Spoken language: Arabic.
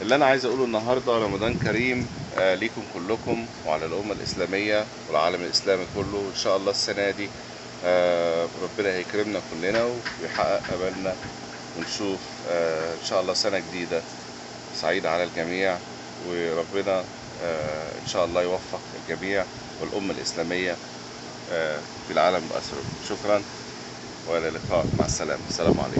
اللي أنا عايز أقوله النهارده رمضان كريم آه، ليكم كلكم وعلى الأمة الإسلامية والعالم الإسلامي كله. إن شاء الله السنة دي آه، ربنا هيكرمنا كلنا ويحقق أملنا ونشوف آه، إن شاء الله سنة جديدة سعيدة على الجميع. وربنا إن شاء الله يوفق الجميع والأمة الإسلامية في العالم بأسره. شكرا وإلى اللقاء. مع السلامة. السلام عليكم.